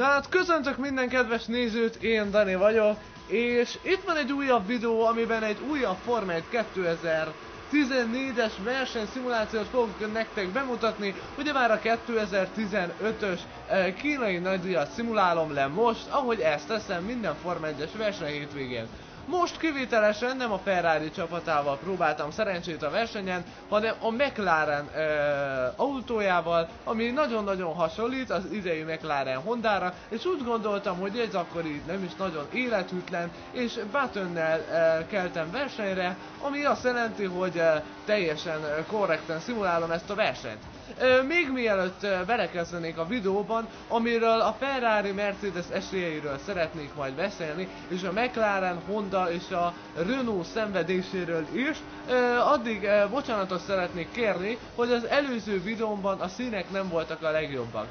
Na hát köszöntök minden kedves nézőt, én Dani vagyok, és itt van egy újabb videó, amiben egy újabb Forma 1 2014-es versenyszimulációt fogok nektek bemutatni. Ugye már a 2015-ös eh, kínai nagydíjat szimulálom le most, ahogy ezt teszem minden Forma 1-es verseny hétvégén. Most kivételesen nem a Ferrari csapatával próbáltam szerencsét a versenyen, hanem a McLaren e, autójával, ami nagyon-nagyon hasonlít az idei McLaren Hondára, és úgy gondoltam, hogy ez akkor így nem is nagyon élethűtlen, és Buttonnel e, keltem versenyre, ami azt jelenti, hogy e, teljesen korrekten szimulálom ezt a versenyt. Még mielőtt belekezdenék a videóban, amiről a Ferrari Mercedes esélyeiről szeretnék majd beszélni, és a McLaren, Honda és a Renault szenvedéséről is, addig bocsánatot szeretnék kérni, hogy az előző videómban a színek nem voltak a legjobbak.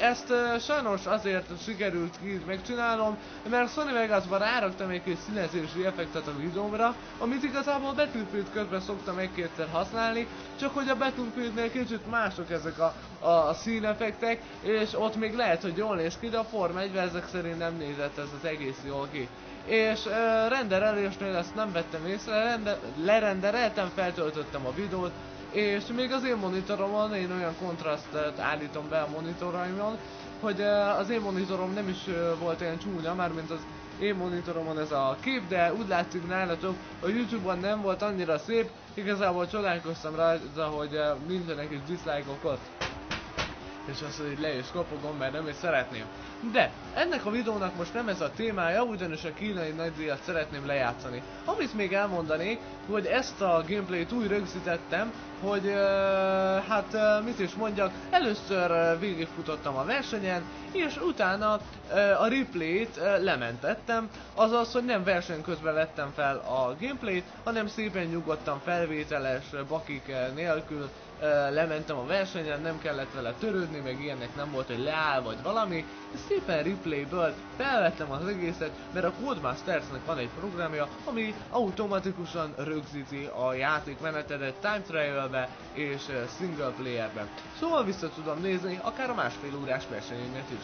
Ezt sajnos azért sikerült megcsinálnom, mert Sony Vegasban ráraktam egy kis színezési effektet a videómra, amit igazából Battlefield közben szoktam egy-kétszer használni, csak hogy a Battlefieldnél kicsit mások ezek a, a színeffektek, és ott még lehet, hogy jól néz ki, de a Form 1 ezek szerint nem nézett ez az egész jól ki. És renderelésnél ezt nem vettem észre, rende, lerendereltem, feltöltöttem a videót, és még az én monitoromon én olyan kontrasztet állítom be a monitoraimon, hogy az én monitorom nem is volt olyan csúnya, mármint az én monitoromon ez a kép, de úgy látszik nálatok, a Youtube-on nem volt annyira szép, igazából csodálkoztam rajta, hogy mindenek is dislike-okat és azt, hogy le is kopogom, mert nem is szeretném. De ennek a videónak most nem ez a témája, ugyanis a kínai nagydíjat szeretném lejátszani. Amit még elmondanék, hogy ezt a gameplayt úgy rögzítettem, hogy hát mit is mondjak, először végigfutottam a versenyen, és utána a replayt lementettem, azaz, hogy nem verseny közben vettem fel a gameplayt, hanem szépen nyugodtan felvételes bakik nélkül lementem a versenyen, nem kellett vele törődni, meg ilyenek nem volt, hogy leáll vagy valami, szépen replayből felvettem az egészet, mert a Codemastersnek van egy programja, ami automatikusan rögzíti a játékmenetedet time trialbe és single playerbe. Szóval vissza tudom nézni, akár a másfél órás versenyénet is.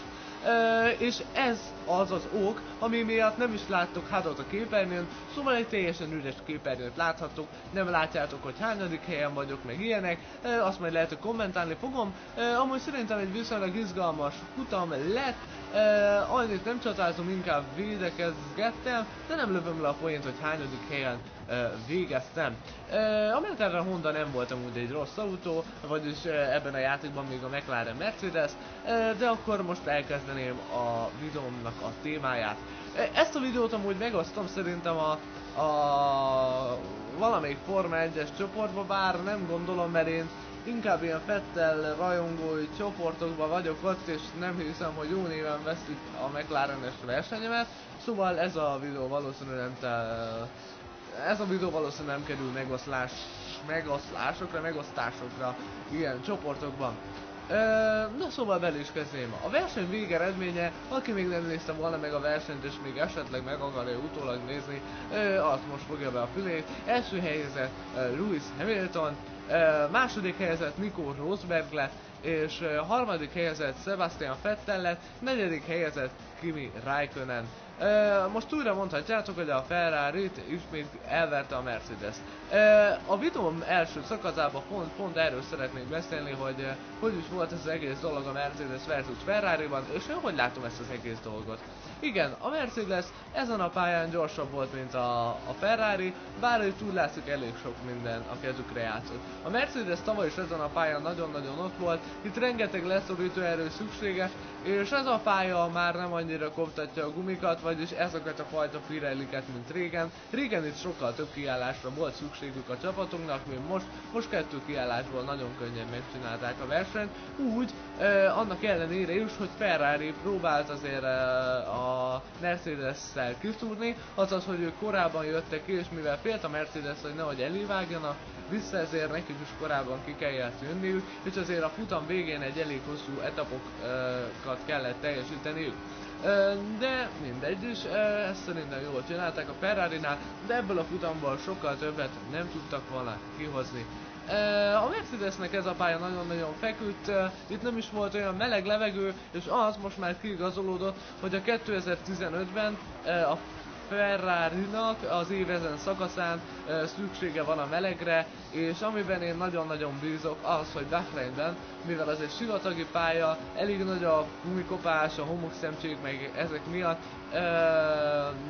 Uh, és ez az az ok, ami miatt nem is láttok hádot a képernyőn, szóval egy teljesen üres képernyőt láthatok, nem látjátok, hogy hányadik helyen vagyok, meg ilyenek, uh, azt majd lehet, hogy kommentálni fogom. Uh, amúgy szerintem egy viszonylag izgalmas futam lett, uh, annyit nem csatázom, inkább védekezgettem, de nem lövöm le a poént, hogy hányadik helyen uh, végeztem. Uh, a McLaren Honda nem volt amúgy egy rossz autó, vagyis uh, ebben a játékban még a McLaren Mercedes, uh, de akkor most elkezdeném a videómnak a témáját. Uh, ezt a videót amúgy megosztom szerintem a, a valamelyik Forma 1-es csoportba, bár nem gondolom, mert én inkább ilyen Fettel rajongói csoportokban vagyok ott, és nem hiszem, hogy jó néven veszik a McLaren-es versenyemet, szóval ez a videó valószínűleg nem tel ez a videó valószínűleg nem kerül megoszlás, megoszlásokra, megosztásokra ilyen csoportokban. Na szóval bele is kezdném. A verseny végeredménye, aki még nem nézte volna meg a versenyt, és még esetleg meg akarja utólag nézni, azt most fogja be a fülét. Első helyezett Lewis Hamilton, második helyezett Nico Rosberg lett, és harmadik helyezett Sebastian Vettel lett, negyedik helyezett Kimi Raikkonen. Most újra mondhatjátok, hogy a Ferrari-t ismét elverte a Mercedes. Uh, a videóm első szakaszában pont, pont erről szeretnék beszélni, hogy hogy is volt ez az egész dolog a Mercedes versus Ferrari-ban, és én hogy látom ezt az egész dolgot. Igen, a Mercedes ezen a pályán gyorsabb volt, mint a, a Ferrari, bár itt úgy látszik elég sok minden a kezükre játszott. A Mercedes tavaly is ezen a pályán nagyon-nagyon ott volt, itt rengeteg leszorító erő szükséges, és ez a pálya már nem annyira koptatja a gumikat, vagyis ezeket a fajta Pirelliket, mint régen. Régen itt sokkal több kiállásra volt szükségük a csapatoknak, mint most. Most kettő kiállásból nagyon könnyen megcsinálták a versenyt, úgy, eh, annak ellenére is, hogy Ferrari próbált azért eh, a Mercedes-szel kiszúrni, azaz, hogy ők korábban jöttek ki, és mivel félt a Mercedes, hogy nehogy elévágjanak, vissza ezért nekik is korábban ki kellett jönniük, és azért a futam végén egy elég hosszú etapokat kellett teljesíteniük. De mindegy is, ezt szerintem jól csinálták a ferrari de ebből a futamból sokkal többet nem tudtak volna kihozni. A Mercedesnek ez a pálya nagyon-nagyon feküdt, itt nem is volt olyan meleg levegő, és az most már kiigazolódott, hogy a 2015-ben a Ferrari-nak az év ezen szakaszán szüksége van a melegre, és amiben én nagyon-nagyon bízok az, hogy Bahreinben, mivel az egy sivatagi pálya, elég nagy a gumikopás, a homokszemcsék meg ezek miatt,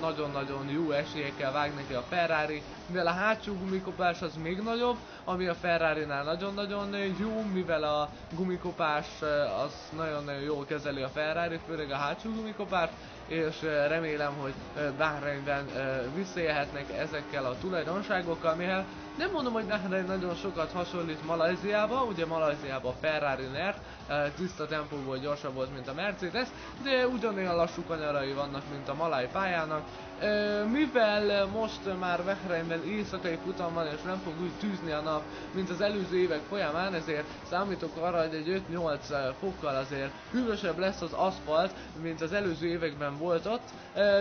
nagyon-nagyon jó esélyekkel vág neki a Ferrari, mivel a hátsó gumikopás az még nagyobb, ami a Ferrari-nál nagyon-nagyon jó, mivel a gumikopás az nagyon-nagyon jól kezeli a Ferrari, főleg a hátsó gumikopás, és remélem, hogy Bahreinben visszaélhetnek ezekkel a tulajdonságokkal, mivel nem mondom, hogy Bahrein nagyon sokat hasonlít Malajziába, ugye Malajziába Ferrari nyert, tiszta tempóból gyorsabb volt, mint a Mercedes, de ugyanolyan lassú kanyarai vannak, mint a Malaj pályának, mivel most már Bahreinben éjszakai futam van és nem fog úgy tűzni a nap, mint az előző évek folyamán, ezért számítok arra, hogy egy 5-8 fokkal azért hűvösebb lesz az aszfalt, mint az előző években volt ott,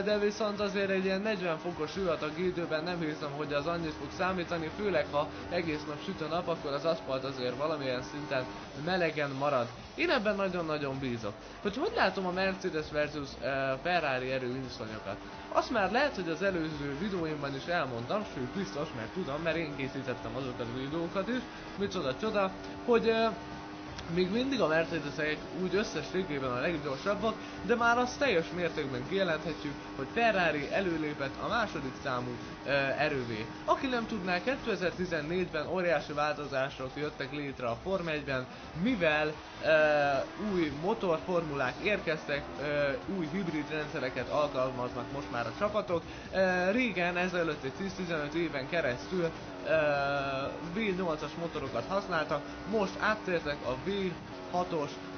de viszont azért egy ilyen 40 fokos hőatag időben nem hiszem, hogy az annyit fog számítani, főleg ha egész nap süt a nap, akkor az aszfalt azért valamilyen szinten melegen marad. Én ebben nagyon-nagyon bízok. Hogy hogy látom a Mercedes versus uh, Ferrari erőviszonyokat? Azt már lehet, hogy az előző videóimban is elmondtam, sőt biztos, mert tudom, mert én készítettem azokat a videókat is, micsoda csoda, hogy uh, még mindig a Mercedesek úgy összességében a leggyorsabbak, de már azt teljes mértékben kijelenthetjük, hogy Ferrari előlépett a második számú e, erővé. Aki nem tudná, 2014-ben óriási változások jöttek létre a Form 1-ben, mivel e, új motorformulák érkeztek, e, új hibrid rendszereket alkalmaznak most már a csapatok. E, régen, ezelőtt egy 10-15 éven keresztül V8-as motorokat használtak, most áttértek a V6-os rodou.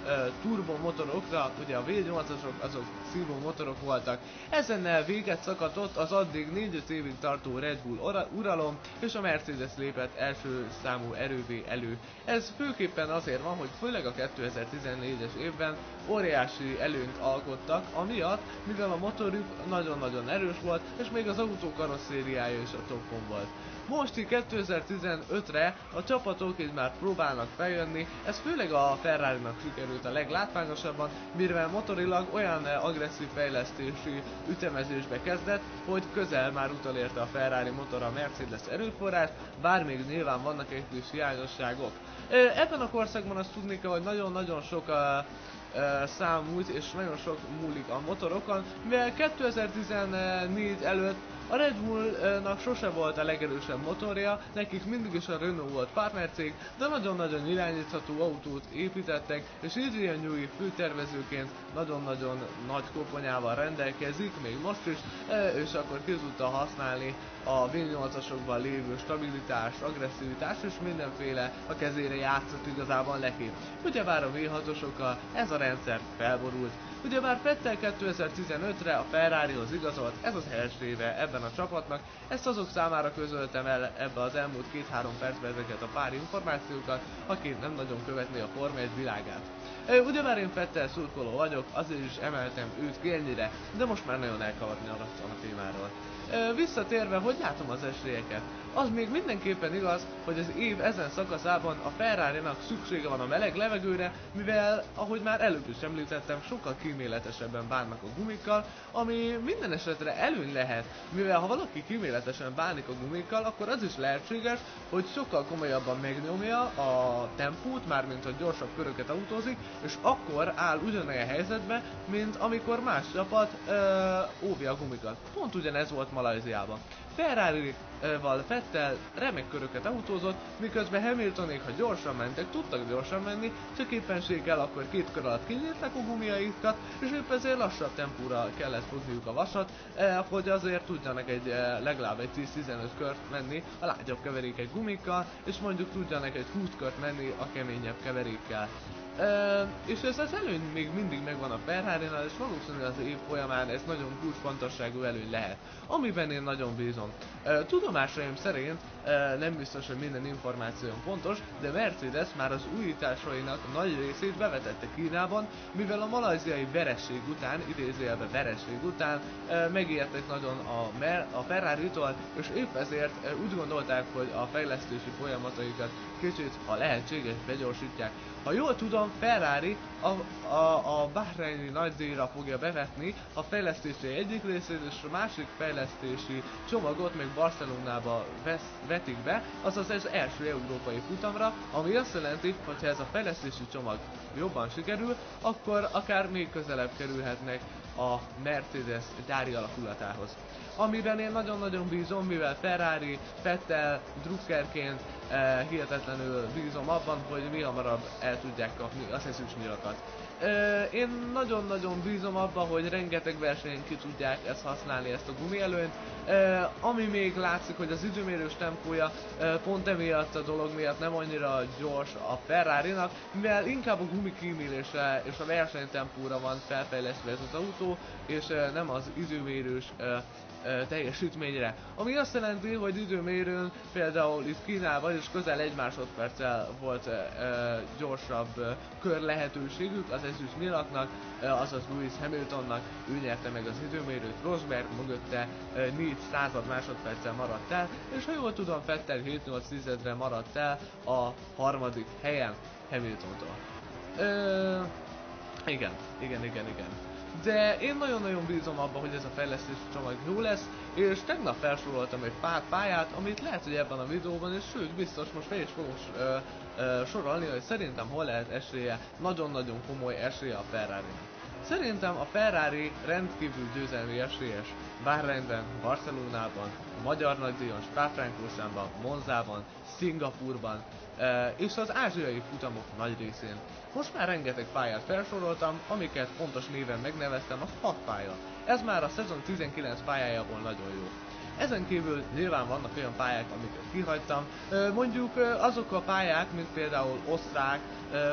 Motorokra, ugye a V8-asok azok szívó motorok voltak. Ezen véget szakadott az addig 4-5 évig tartó Red Bull uralom, és a Mercedes lépett első számú erővé elő. Ez főképpen azért van, hogy főleg a 2014-es évben óriási előnyt alkottak, amiatt, mivel a motorjuk nagyon-nagyon erős volt, és még az autó karosszériája is a topon volt. Most így 2015-re a csapatok így már próbálnak feljönni, ez főleg a Ferrari-nak sikerült a leglátványosabban, mivel motorilag olyan agresszív fejlesztési ütemezésbe kezdett, hogy közel már utolérte a Ferrari motor a Mercedes erőforrás, bár még nyilván vannak egy kis hiányosságok. Ebben a korszakban azt tudni kell, hogy nagyon-nagyon sok a számút és nagyon sok múlik a motorokon, mivel 2014 előtt a Red Bullnak sose volt a legerősebb motorja, nekik mindig is a Renault volt partnercég, de nagyon-nagyon irányítható autót építettek, és Adrian Newey főtervezőként nagyon-nagyon nagy koponyával rendelkezik, még most is, és akkor ki tudta használni a V8-asokban lévő stabilitás, agresszivitás és mindenféle a kezére játszott igazából neki. Ugyebár a V6-osokkal ez a rendszer felborult. Ugyebár Fettel 2015-re a Ferrarihoz igazolt, ez az első éve ebben a csapatnak, ezt azok számára közöltem el ebbe az elmúlt 2-3 percben ezeket a pár információkat, aki nem nagyon követné a Forma 1 világát. Ugyebár én Fettel szurkoló vagyok, azért is emeltem őt kérnyire, de most már nagyon elkavarni a témáról. Visszatérve, hogy látom az esélyeket? Az még mindenképpen igaz, hogy az év ezen szakaszában a ferrari szüksége van a meleg levegőre, mivel, ahogy már előbb is említettem, sokkal kíméletesebben bánnak a gumikkal, ami minden esetre előny lehet, mivel ha valaki kíméletesen bánik a gumikkal, akkor az is lehetséges, hogy sokkal komolyabban megnyomja a tempót, mármint hogy gyorsabb köröket autózik, és akkor áll ugyanilyen helyzetbe, mint amikor más csapat ö, óvja a gumikat. Pont ugyanez volt Malajziában. Ferrari-val Fettel remek köröket autózott, miközben Hamiltonék, ha gyorsan mentek, tudtak gyorsan menni, csak éppenséggel akkor két kör alatt kinyírták a gumiaikat, és épp ezért lassabb tempóra kellett fogniuk a vasat, eh, hogy azért tudjanak egy eh, legalább egy 10-15 kört menni a lágyabb keverékek gumikkal, és mondjuk tudjanak egy 20 kört menni a keményebb keverékkel. Uh, és ez az előny még mindig megvan a ferrari és valószínűleg az év folyamán ez nagyon kulcsfontosságú előny lehet, amiben én nagyon bízom. Uh, tudomásaim szerint nem biztos, hogy minden információ pontos, de Mercedes már az újításainak nagy részét bevetette Kínában, mivel a malajziai vereség után, idézőjelben vereség után megértek nagyon a, Mer a Ferrari-tól, és épp ezért úgy gondolták, hogy a fejlesztési folyamataikat kicsit, ha lehetséges, begyorsítják. Ha jól tudom, Ferrari a, a, a Bahreini nagydíjra fogja bevetni a fejlesztési egyik részét, és a másik fejlesztési csomagot még Barcelonába vesz, vetik be, azaz ez első európai futamra, ami azt jelenti, hogy ha ez a fejlesztési csomag jobban sikerül, akkor akár még közelebb kerülhetnek a Mercedes gyári alakulatához. Amiben én nagyon-nagyon bízom, mivel Ferrari, Vettel, Druckerként eh, hihetetlenül bízom abban, hogy mi hamarabb el tudják kapni a szeszűs nyilakat. Én nagyon-nagyon bízom abba, hogy rengeteg versenyen ki tudják ezt használni, ezt a gumielőnyt. Ami még látszik, hogy az időmérős tempója pont emiatt a dolog miatt nem annyira gyors a Ferrari-nak, mivel inkább a gumikímélésre és a versenytempóra van felfejlesztve ez az autó, és nem az időmérős teljesítményre. Ami azt jelenti, hogy időmérőn például itt Kínában is közel egy másodperccel volt gyorsabb kör lehetőségük az ezüst nyilaknak, e, azaz Lewis Hamiltonnak, ő nyerte meg az időmérőt, Rosberg mögötte e, 4 század másodperccel maradt el, és ha jól tudom, Fettel 7-8 tizedre maradt el a harmadik helyen Hamiltontól. E, igen, igen, igen, igen de én nagyon-nagyon bízom abban, hogy ez a fejlesztés csomag jó lesz, és tegnap felsoroltam egy pár pályát, amit lehet, hogy ebben a videóban, és sőt, biztos most fel is fogom ö, ö, sorolni, hogy szerintem hol lehet esélye, nagyon-nagyon komoly esélye a ferrari -nak. Szerintem a Ferrari rendkívül győzelmi esélyes Bahreinben, Barcelonában, Magyar Nagydíjon, Spa-Francorchamban, Monzában, Szingapurban, és az ázsiai futamok nagy részén. Most már rengeteg pályát felsoroltam, amiket pontos néven megneveztem, az 6 pálya. Ez már a szezon 19 pályájából nagyon jó. Ezen kívül nyilván vannak olyan pályák, amiket kihagytam. Mondjuk azok a pályák, mint például osztrák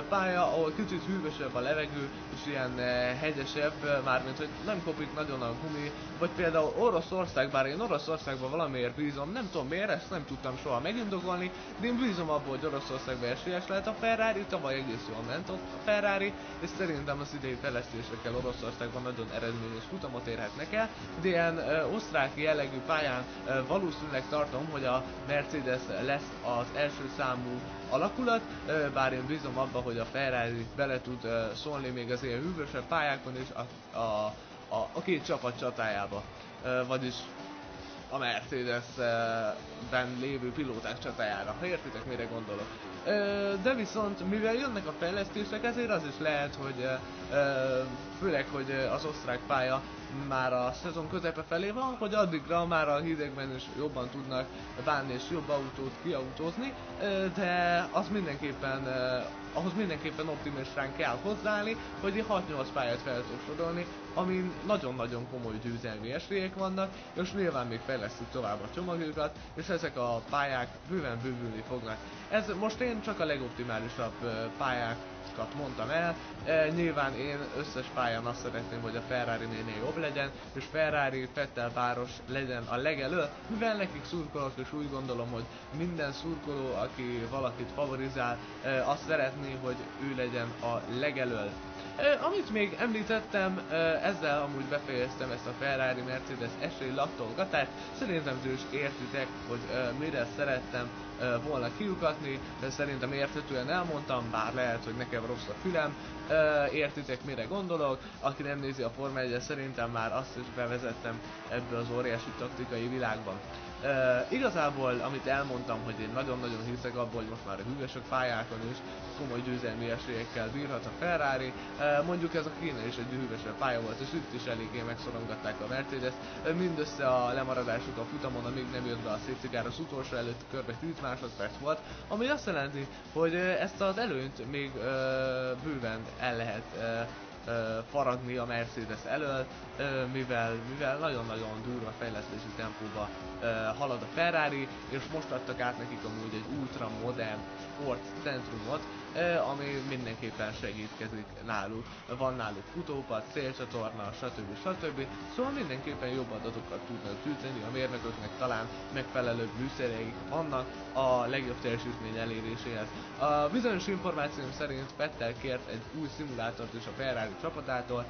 pálya, ahol kicsit hűvösebb a levegő, és ilyen hegyesebb, mármint hogy nem kopik nagyon a gumi, vagy például Oroszország, bár én Oroszországban valamiért bízom, nem tudom miért, ezt nem tudtam soha megindokolni, de én bízom abból, hogy Oroszországban esélyes lehet a Ferrari, tavaly egész jól ment ott a Ferrari, és szerintem az idei fejlesztésekkel Oroszországban nagyon eredményes futamot érhetnek el, de ilyen osztrák jellegű pályán valószínűleg tartom, hogy a Mercedes lesz az első számú alakulat, bár én bízom abba, hogy a Ferrari bele tud szólni még az ilyen hűvösebb pályákon is a, a, a, a két csapat csatájába. Vagyis a Mercedes-ben lévő pilóták csatájára, ha értitek mire gondolok. De viszont, mivel jönnek a fejlesztések, ezért az is lehet, hogy főleg, hogy az osztrák pálya már a szezon közepe felé van, hogy addigra már a hidegben is jobban tudnak bánni és jobb autót kiautózni, de az mindenképpen ahhoz mindenképpen optimistán kell hozzáállni, hogy 6-8 pályát fel tudok sorolni, amin nagyon-nagyon komoly győzelmi esélyek vannak, és nyilván még fejlesztjük tovább a csomagjukat, és ezek a pályák bőven bővülni fognak. Ez most én csak a legoptimálisabb pályákat mondtam el, e, nyilván én összes pályán azt szeretném, hogy a Ferrari nénél jobb legyen, és Ferrari Fettel páros legyen a legelő, mivel nekik szurkolok, és úgy gondolom, hogy minden szurkoló, aki valakit favorizál, e, azt szeretné, hogy ő legyen a legelől. Amit még említettem, ezzel amúgy befejeztem ezt a Ferrari Mercedes esély lattolgatást. Szerintem ti is értitek, hogy mire szerettem volna kiukatni, szerintem érthetően elmondtam, bár lehet, hogy nekem rossz a fülem. Értitek, mire gondolok. Aki nem nézi a Forma 1 szerintem már azt is bevezettem ebbe az óriási taktikai világban. Igazából, amit elmondtam, hogy én nagyon-nagyon hiszek abból, hogy most már a hűvösök pályákon is komoly győzelmi esélyekkel bírhat a Ferrari. Uh, mondjuk ez a Kína is egy hűvösebb pálya volt, és itt is eléggé megszorongatták a Mercedes. Uh, mindössze a lemaradásuk a futamon, amíg nem jött be a szétszikár az utolsó előtt körbe 10 másodperc volt, ami azt jelenti, hogy ezt az előnyt még uh, bőven el lehet uh, faragni a Mercedes elől, mivel mivel nagyon-nagyon durva fejlesztési tempóba halad a Ferrari, és most adtak át nekik amúgy egy ultra modern sport centrumot, ami mindenképpen segítkezik náluk. Van náluk futópad, szélcsatorna, stb. stb. Szóval mindenképpen jobb adatokat tudnak a a mérnököknek talán megfelelőbb műszereik vannak a legjobb teljesítmény eléréséhez. A bizonyos információm szerint Vettel kért egy új szimulátort is a Ferrari csapatától,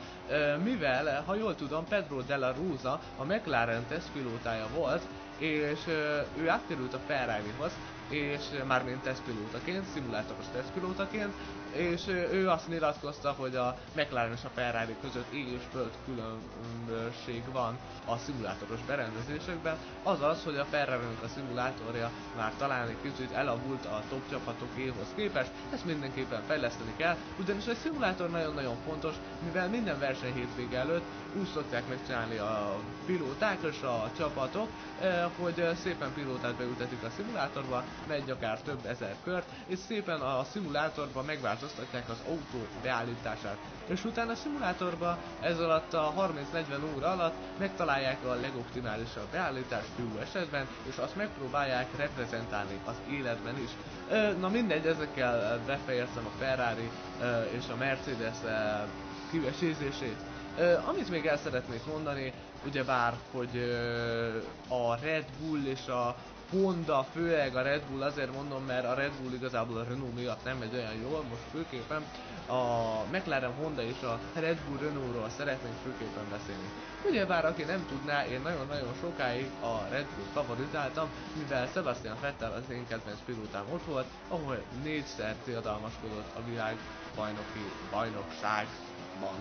mivel, ha jól tudom, Pedro Della Rosa a McLaren tesztpilótája volt, és ő átkerült a Ferrari-hoz, és mármint tesztpilótaként, szimulátoros tesztpilótaként, és ő azt nyilatkozta, hogy a McLaren és a Ferrari között ég és föld különbség van a szimulátoros berendezésekben, azaz, hogy a ferrari a szimulátorja már talán egy kicsit elavult a top csapatokéhoz képest, ezt mindenképpen fejleszteni kell, ugyanis a szimulátor nagyon-nagyon fontos, mivel minden verseny hétvége előtt úgy szokták megcsinálni a pilóták és a csapatok, hogy szépen pilótát beültetik a szimulátorba, megy akár több ezer kört, és szépen a szimulátorban megváltoztatják az autó beállítását. És utána a szimulátorban ez alatt a 30-40 óra alatt megtalálják a legoptimálisabb beállítást jó esetben, és azt megpróbálják reprezentálni az életben is. Na mindegy, ezekkel befejeztem a Ferrari és a Mercedes kivesézését. Amit még el szeretnék mondani, ugyebár, hogy a Red Bull és a Honda, főleg a Red Bull, azért mondom, mert a Red Bull igazából a Renault miatt nem megy olyan jól, most főképpen a McLaren Honda és a Red Bull Renault-ról szeretnénk főképpen beszélni. Ugyebár aki nem tudná, én nagyon-nagyon sokáig a Red Bull favorizáltam, mivel Sebastian Vettel az én kedvenc pilótám ott volt, ahol négyszer diadalmaskodott a világ bajnoki bajnokságban.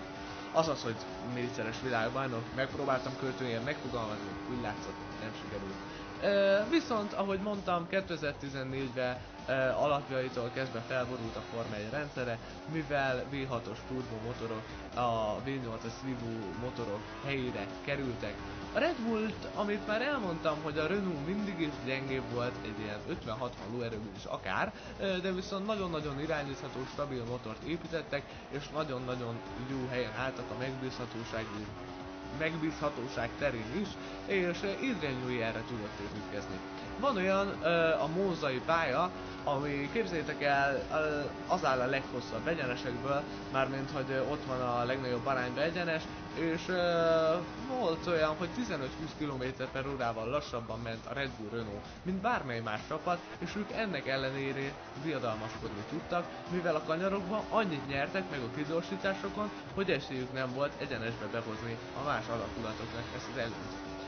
Azaz, hogy négyszeres világbajnok, megpróbáltam költőjén megfogalmazni, úgy látszott, nem sikerült. Viszont, ahogy mondtam, 2014-ben uh, alapjaitól kezdve felborult a Forma 1 rendszere, mivel V6-os turbo motorok a V8-as szívú motorok helyére kerültek. A Red Bullt, amit már elmondtam, hogy a Renault mindig is gyengébb volt, egy ilyen 50-60 lóerőből is akár, de viszont nagyon-nagyon irányítható, stabil motort építettek, és nagyon-nagyon jó helyen álltak a megbízhatóság megbízhatóság terén is, és Adrian Newey erre tudott építkezni. Van olyan a mózai pálya, ami képzeljétek el, az áll a leghosszabb egyenesekből, mármint hogy ott van a legnagyobb arányban egyenes, és uh, volt olyan, hogy 15-20 km per órával lassabban ment a Red Bull Renault, mint bármely más csapat, és ők ennek ellenére viadalmaskodni tudtak, mivel a kanyarokban annyit nyertek meg a kidolsításokon, hogy esélyük nem volt egyenesbe behozni a más alakulatoknak ezt az előtt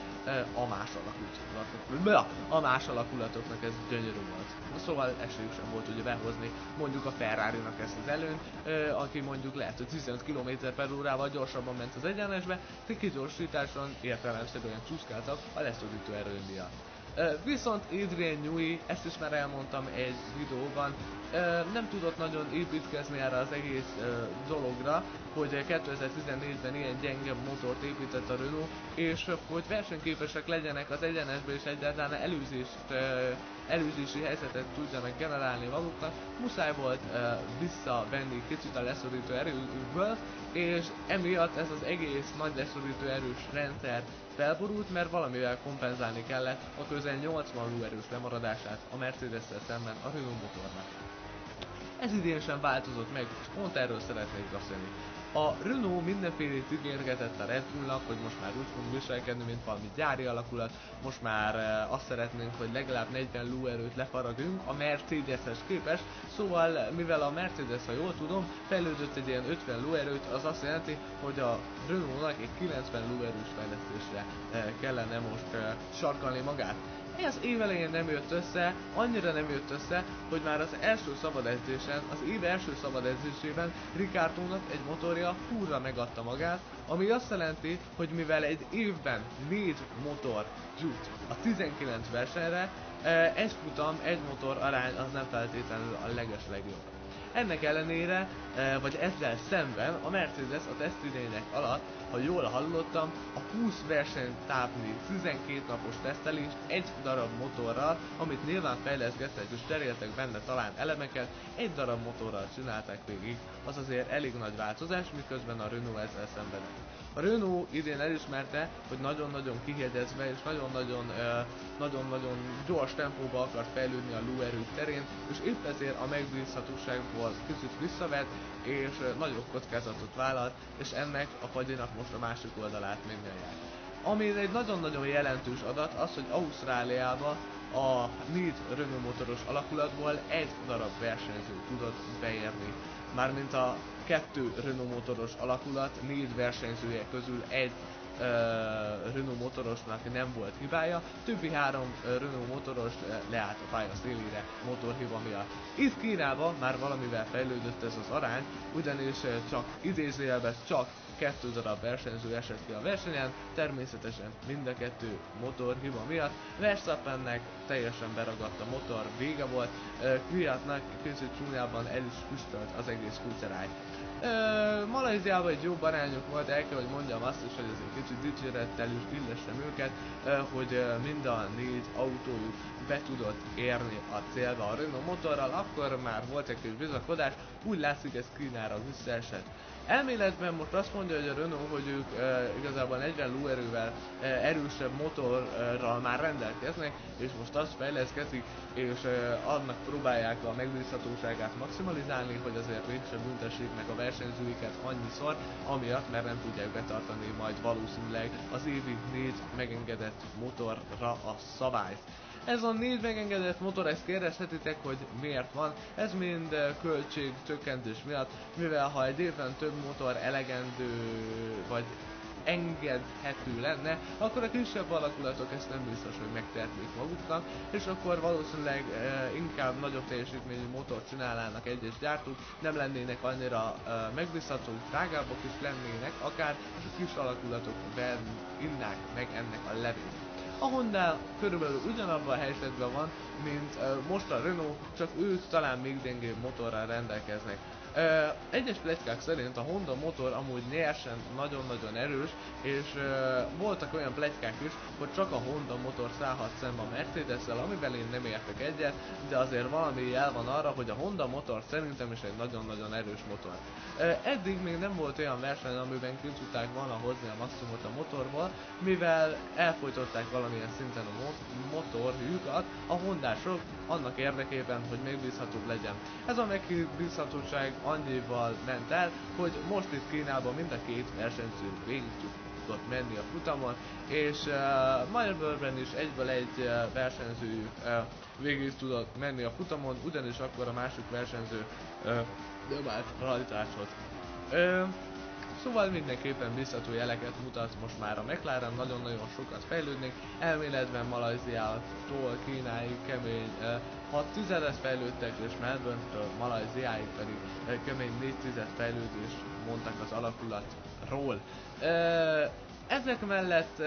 a más alakulatoknak. A más alakulatoknak ez gyönyörű volt. Szóval esélyük sem volt ugye behozni mondjuk a ferrari ezt az előnyt, aki mondjuk lehet, hogy 15 km per órával gyorsabban ment az egyenesbe, de kigyorsításon értelemszerűen csúszkáltak a leszorító erőn miatt. Viszont Adrian Newey, ezt is már elmondtam egy videóban, nem tudott nagyon építkezni erre az egész dologra, hogy 2014-ben ilyen gyenge motort épített a Renault, és hogy versenyképesek legyenek az egyenesbe és egyáltalán előzést, előzési helyzetet tudjanak generálni maguknak, muszáj volt visszavenni kicsit a leszorító erőből, és emiatt ez az egész nagy leszorító erős rendszer felborult, mert valamivel kompenzálni kellett a közel 80 lóerős lemaradását a mercedes szemben a Renault motornak. Ez idén sem változott meg, és pont erről szeretnék beszélni. A Renault mindenfélét ígérgetett a Red Bullnak, hogy most már úgy fogunk viselkedni, mint valami gyári alakulat, most már e, azt szeretnénk, hogy legalább 40 lóerőt lefaragjunk a Mercedes-hez képest, szóval mivel a Mercedes, ha jól tudom, fejlődött egy ilyen 50 lóerőt, az azt jelenti, hogy a Renault-nak egy 90 lóerős fejlesztésre e, kellene most e, sarkalni magát. Ez évelején nem jött össze, annyira nem jött össze, hogy már az első szabad edzésen, az év első szabad edzésében Ricardo-nak egy motorja húrra megadta magát, ami azt jelenti, hogy mivel egy évben négy motor jut a 19 versenyre, eh, egy futam, egy motor arány az nem feltétlenül a leges legjobb. Ennek ellenére, e, vagy ezzel szemben a Mercedes a tesztidények alatt, ha jól hallottam, a 20 versenytávnyi 12 napos tesztelést egy darab motorral, amit nyilván fejleszgettek és cseréltek benne talán elemeket, egy darab motorral csinálták végig. Az azért elég nagy változás, miközben a Renault ezzel szemben. A Renault idén elismerte, hogy nagyon-nagyon kihegyezve és nagyon-nagyon nagyon-nagyon gyors tempóba akart fejlődni a lóerők terén, és épp ezért a megbízhatóságból kicsit visszavett, és nagyobb kockázatot vállalt, és ennek a fagyinak most a másik oldalát még nyelják. Ami egy nagyon-nagyon jelentős adat, az, hogy Ausztráliába a négy Renault motoros alakulatból egy darab versenyző tudott beérni. Mármint a kettő Renault motoros alakulat négy versenyzője közül egy uh, Renault motorosnak nem volt hibája, többi három Renault motoros leállt a pálya szélére motorhiba miatt. Itt Kínában már valamivel fejlődött ez az arány, ugyanis csak idézőjelben csak kettő darab versenyző esett ki a versenyen, természetesen mind a kettő motor hiba miatt. Verstappennek teljesen beragadt a motor, vége volt, Kviatnak kicsit csúnyában el is füstölt az egész kuceráj. Malajziában egy jó barányok volt, el kell, hogy mondjam azt is, hogy ez egy kicsit dicsérettel is illessem őket, hogy mind a négy autójuk be tudott érni a célba a Renault motorral, akkor már volt egy kis bizakodás, úgy látszik ez Kínára visszaesett. Elméletben most azt mondja, hogy a Renault, hogy ők e, igazából 40 lóerővel e, erősebb motorral már rendelkeznek, és most azt fejleszkedik, és e, annak próbálják a megbízhatóságát maximalizálni, hogy azért mégsem büntessék meg a versenyzőiket annyiszor, amiatt, mert nem tudják betartani majd valószínűleg az évi négy megengedett motorra a szabályt. Ez a négy megengedett motor, ezt kérdezhetitek, hogy miért van. Ez mind eh, költség csökkentés miatt, mivel ha egy évben több motor elegendő, vagy engedhető lenne, akkor a kisebb alakulatok ezt nem biztos, hogy megtehetnék maguknak, és akkor valószínűleg e, inkább nagyobb teljesítményű motort csinálnának egyes gyártók, nem lennének annyira e, megbízhatók, drágábbak is lennének, akár a kis alakulatok innák meg ennek a levét. A Honda körülbelül ugyanabban a helyzetben van, mint uh, most a Renault, csak ők talán még gyengébb motorral rendelkeznek. Egyes pletykák szerint a Honda motor amúgy nyersen nagyon-nagyon erős, és voltak olyan pletykák is, hogy csak a Honda motor szállhat szembe a mercedes amivel én nem értek egyet, de azért valami jel van arra, hogy a Honda motor szerintem is egy nagyon-nagyon erős motor. Eddig még nem volt olyan verseny, amiben ki tudták volna hozni a maximumot a motorból, mivel elfolytották valamilyen szinten a motorjukat a hondások annak érdekében, hogy megbízhatóbb legyen. Ez a megbízhatóság annyival ment el, hogy most itt Kínában mind a két versenyző végig tudott menni a futamon, és uh, Melbourne-ben is egyből egy uh, versenyző uh, végig tudott menni a futamon, ugyanis akkor a másik versenyző uh, dobált rajtásot. Uh, Szóval mindenképpen biztató jeleket mutat most már a McLaren, nagyon-nagyon sokat fejlődnek, elméletben Malajziától Kínáig kemény 6 tizedet fejlődtek, és Melbourne-től Malajziáig pedig kemény 4 tized fejlődés mondtak az alakulatról. Ezek mellett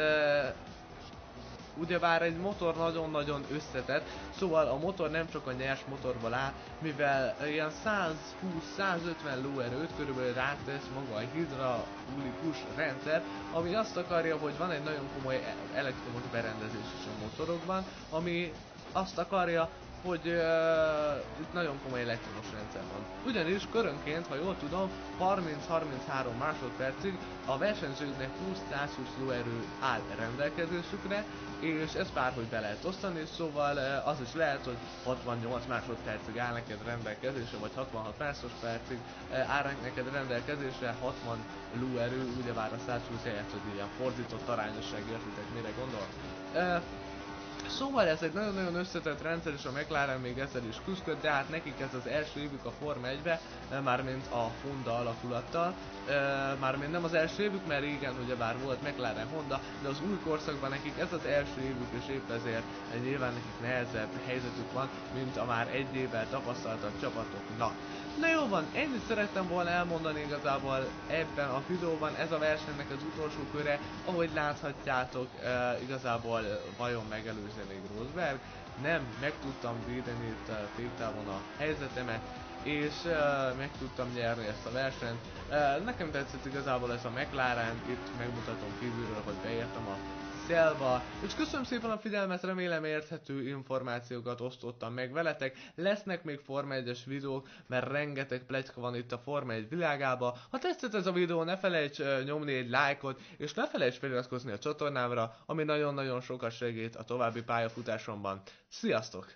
ugyebár egy motor nagyon-nagyon összetett, szóval a motor nem csak a nyers motorból áll, mivel ilyen 120-150 lóerőt körülbelül rátesz maga a hidraulikus rendszer, ami azt akarja, hogy van egy nagyon komoly elektromos berendezés is a motorokban, ami azt akarja, hogy uh, itt nagyon komoly elektromos rendszer van. Ugyanis körönként, ha jól tudom, 30-33 másodpercig a versenyzőknek 20-120 lóerő áll rendelkezésükre, és ezt bárhogy be lehet osztani, szóval uh, az is lehet, hogy 68 másodpercig áll neked rendelkezésre, vagy 66 másodpercig uh, áll neked rendelkezésre 60 lóerő, ugyebár a 120 helyett, hogy ilyen fordított arányosság értitek, mire gondol. Uh, Szóval ez egy nagyon-nagyon összetett rendszer, és a McLaren még ezzel is küzdött, de hát nekik ez az első évük a Forma 1-be, eh, mármint a Honda alakulattal. E, mármint nem az első évük, mert régen ugye bár volt McLaren Honda, de az új korszakban nekik ez az első évük, és épp ezért nyilván nekik nehezebb helyzetük van, mint a már egy évvel tapasztaltabb csapatoknak. Na jó van, ennyit szerettem volna elmondani igazából ebben a videóban, ez a versenynek az utolsó köre, ahogy láthatjátok, e, igazából vajon megelőzi még Rosberg, nem, meg tudtam védeni itt a féktávon a helyzetemet, és uh, meg tudtam nyerni ezt a versenyt. Uh, nekem tetszett igazából ez a McLaren, itt megmutatom kívülről, hogy beértem a Szelva, és köszönöm szépen a figyelmet, remélem érthető információkat osztottam meg veletek. Lesznek még Forma 1-es videók, mert rengeteg pletyka van itt a Forma 1 világába. Ha tetszett ez a videó, ne felejts nyomni egy lájkot, és ne felejts feliratkozni a csatornámra, ami nagyon-nagyon sokat segít a további pályafutásomban. Sziasztok!